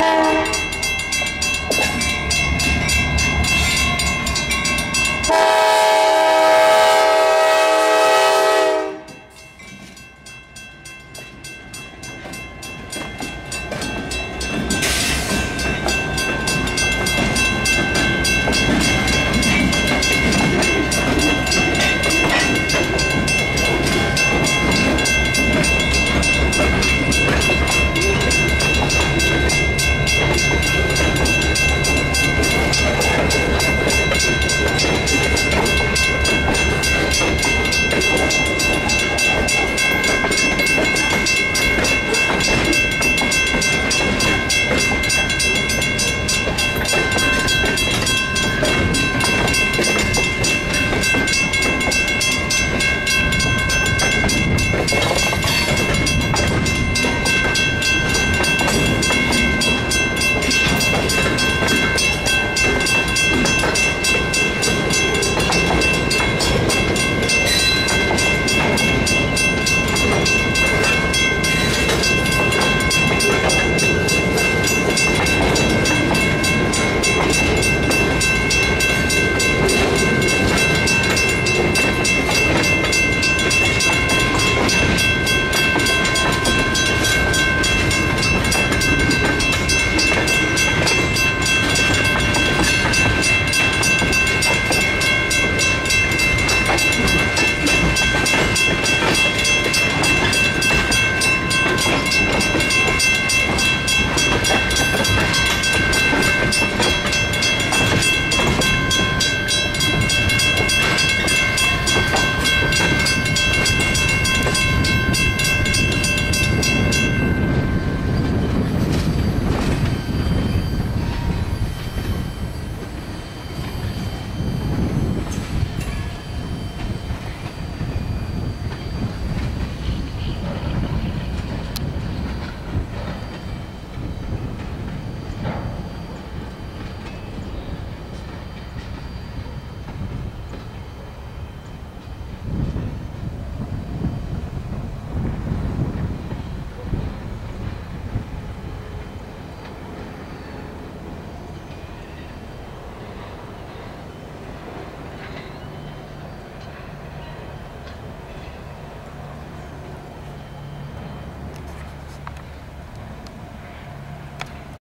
Bye.